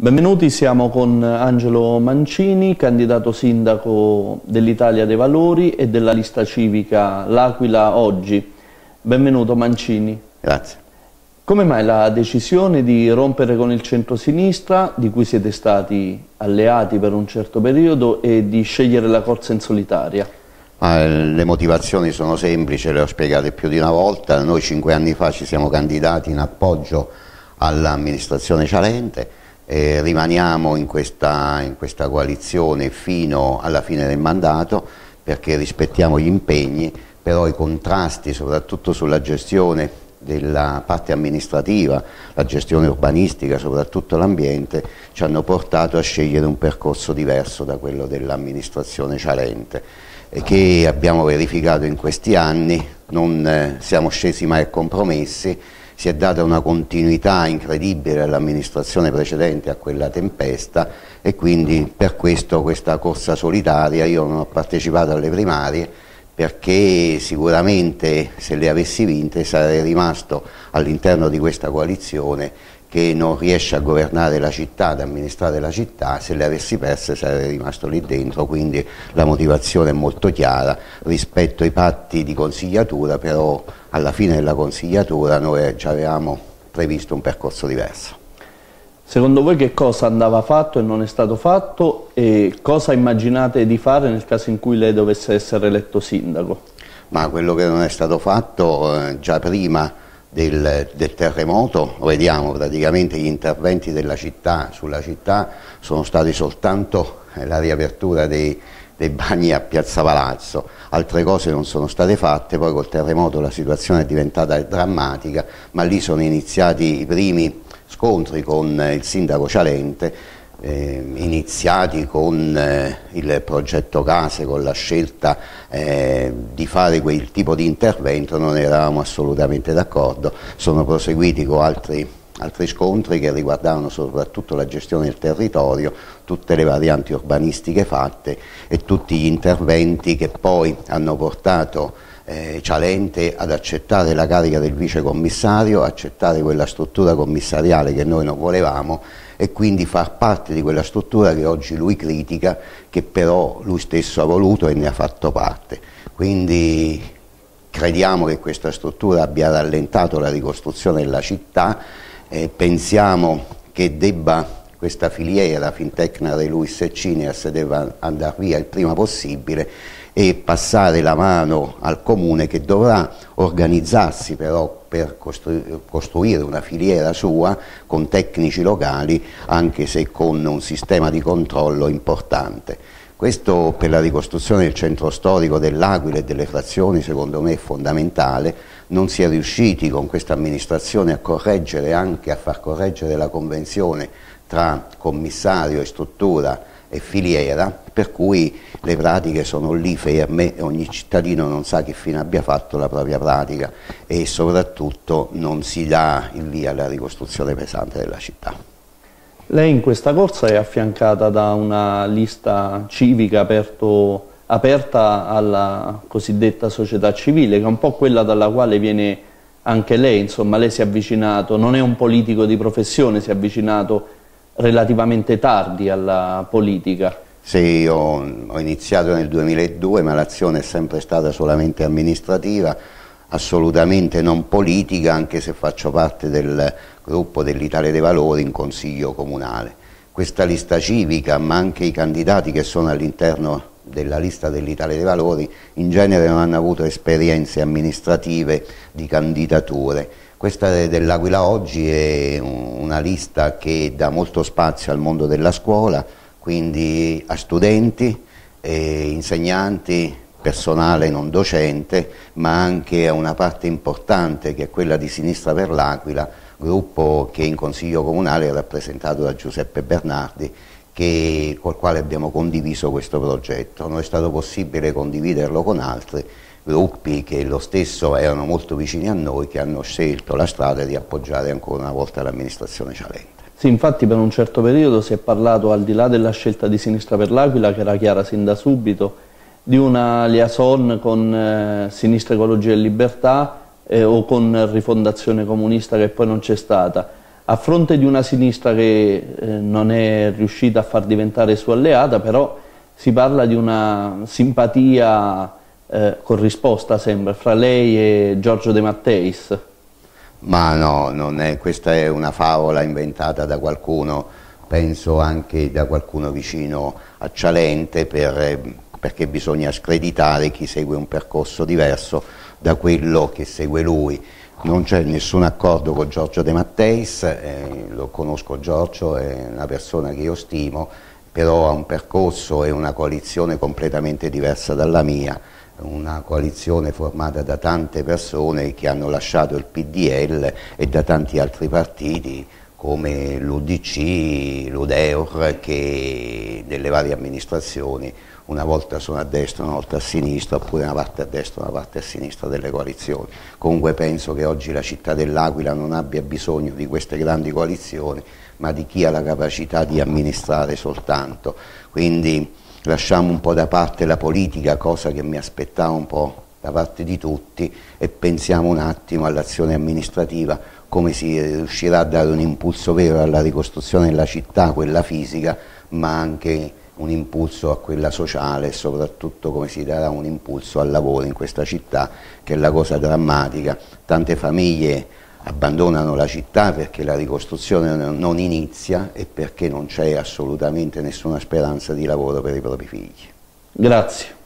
Benvenuti, siamo con Angelo Mancini, candidato sindaco dell'Italia dei Valori e della lista civica L'Aquila Oggi. Benvenuto Mancini. Grazie. Come mai la decisione di rompere con il centro-sinistra, di cui siete stati alleati per un certo periodo, e di scegliere la corsa in solitaria? Ah, le motivazioni sono semplici, le ho spiegate più di una volta. Noi cinque anni fa ci siamo candidati in appoggio all'amministrazione Cialente e rimaniamo in questa, in questa coalizione fino alla fine del mandato perché rispettiamo gli impegni, però i contrasti soprattutto sulla gestione della parte amministrativa, la gestione urbanistica, soprattutto l'ambiente, ci hanno portato a scegliere un percorso diverso da quello dell'amministrazione Cialente che abbiamo verificato in questi anni, non eh, siamo scesi mai a compromessi, si è data una continuità incredibile all'amministrazione precedente a quella tempesta e quindi per questo questa corsa solitaria io non ho partecipato alle primarie perché sicuramente se le avessi vinte sarei rimasto all'interno di questa coalizione che non riesce a governare la città, ad amministrare la città, se le avessi perse sarei rimasto lì dentro, quindi la motivazione è molto chiara rispetto ai patti di consigliatura, però alla fine della consigliatura noi già avevamo previsto un percorso diverso. Secondo voi che cosa andava fatto e non è stato fatto e cosa immaginate di fare nel caso in cui lei dovesse essere eletto sindaco? Ma quello che non è stato fatto eh, già prima del, del, terremoto, vediamo praticamente gli interventi della città sulla città sono stati soltanto la riapertura dei, dei bagni a Piazza Palazzo, altre cose non sono state fatte, poi col terremoto la situazione è diventata drammatica, ma lì sono iniziati i primi scontri con il sindaco Cialente eh, iniziati con eh, il progetto Case, con la scelta eh, di fare quel tipo di intervento, non eravamo assolutamente d'accordo, sono proseguiti con altri, altri scontri che riguardavano soprattutto la gestione del territorio, tutte le varianti urbanistiche fatte e tutti gli interventi che poi hanno portato eh, Cialente ad accettare la carica del vicecommissario, accettare quella struttura commissariale che noi non volevamo e quindi far parte di quella struttura che oggi lui critica, che però lui stesso ha voluto e ne ha fatto parte. Quindi crediamo che questa struttura abbia rallentato la ricostruzione della città, eh, pensiamo che debba questa filiera Fintecna di Luis e Cineas debba andare via il prima possibile e passare la mano al comune che dovrà organizzarsi però per costruire una filiera sua con tecnici locali anche se con un sistema di controllo importante. Questo per la ricostruzione del centro storico dell'Aquila e delle frazioni secondo me è fondamentale, non si è riusciti con questa amministrazione a correggere anche a far correggere la convenzione tra commissario e struttura e filiera, per cui le pratiche sono lì ferme ogni cittadino non sa che fine abbia fatto la propria pratica e soprattutto non si dà il via alla ricostruzione pesante della città. Lei in questa corsa è affiancata da una lista civica aperto, aperta alla cosiddetta società civile, che è un po' quella dalla quale viene anche lei, insomma lei si è avvicinato, non è un politico di professione, si è avvicinato relativamente tardi alla politica. Sì, io ho iniziato nel 2002 ma l'azione è sempre stata solamente amministrativa, assolutamente non politica anche se faccio parte del gruppo dell'Italia dei Valori in consiglio comunale. Questa lista civica ma anche i candidati che sono all'interno della lista dell'Italia dei Valori in genere non hanno avuto esperienze amministrative di candidature questa dell'Aquila oggi è una lista che dà molto spazio al mondo della scuola, quindi a studenti, insegnanti, personale non docente, ma anche a una parte importante che è quella di Sinistra per l'Aquila, gruppo che in Consiglio Comunale è rappresentato da Giuseppe Bernardi, che, col quale abbiamo condiviso questo progetto. Non è stato possibile condividerlo con altri, gruppi che lo stesso erano molto vicini a noi che hanno scelto la strada di appoggiare ancora una volta l'amministrazione Cialente. Sì, infatti per un certo periodo si è parlato, al di là della scelta di Sinistra per l'Aquila, che era chiara sin da subito, di una liaison con eh, Sinistra Ecologia e Libertà eh, o con Rifondazione Comunista che poi non c'è stata. a fronte di una sinistra che eh, non è riuscita a far diventare sua alleata, però si parla di una simpatia eh, corrisposta, sembra, fra lei e Giorgio De Matteis. Ma no, è, questa è una favola inventata da qualcuno, penso anche da qualcuno vicino a Cialente, per, perché bisogna screditare chi segue un percorso diverso da quello che segue lui. Non c'è nessun accordo con Giorgio De Matteis, eh, lo conosco Giorgio, è una persona che io stimo, però ha un percorso e una coalizione completamente diversa dalla mia una coalizione formata da tante persone che hanno lasciato il PDL e da tanti altri partiti come l'UDC, l'UDEUR che nelle varie amministrazioni una volta sono a destra, una volta a sinistra, oppure una parte a destra, una parte a sinistra delle coalizioni. Comunque penso che oggi la città dell'Aquila non abbia bisogno di queste grandi coalizioni, ma di chi ha la capacità di amministrare soltanto. Quindi lasciamo un po' da parte la politica, cosa che mi aspettavo un po' da parte di tutti e pensiamo un attimo all'azione amministrativa, come si riuscirà a dare un impulso vero alla ricostruzione della città, quella fisica, ma anche un impulso a quella sociale e soprattutto come si darà un impulso al lavoro in questa città, che è la cosa drammatica. Tante famiglie abbandonano la città perché la ricostruzione non inizia e perché non c'è assolutamente nessuna speranza di lavoro per i propri figli. Grazie.